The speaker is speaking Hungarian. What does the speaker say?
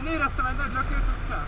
Én éreztem egy nagy lökést, azt kell.